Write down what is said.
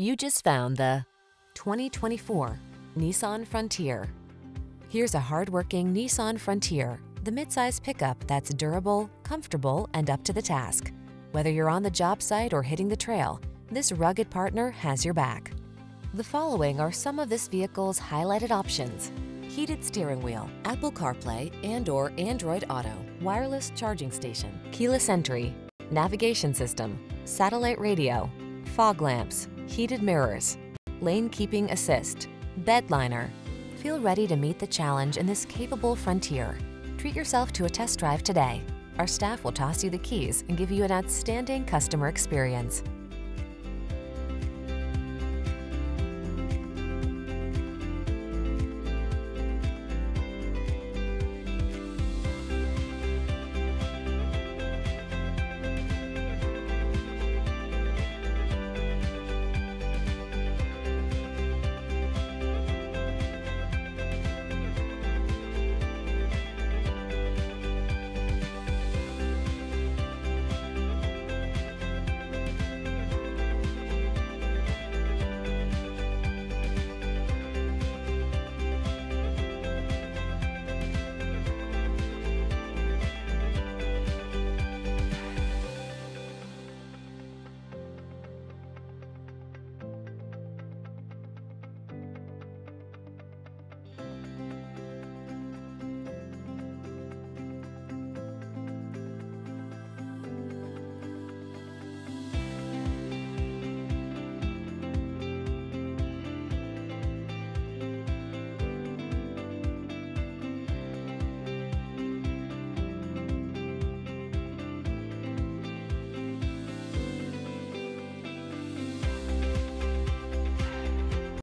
You just found the 2024 Nissan Frontier. Here's a hardworking Nissan Frontier, the midsize pickup that's durable, comfortable, and up to the task. Whether you're on the job site or hitting the trail, this rugged partner has your back. The following are some of this vehicle's highlighted options. Heated steering wheel, Apple CarPlay and or Android Auto, wireless charging station, keyless entry, navigation system, satellite radio, fog lamps, heated mirrors, lane keeping assist, bed liner. Feel ready to meet the challenge in this capable Frontier. Treat yourself to a test drive today. Our staff will toss you the keys and give you an outstanding customer experience.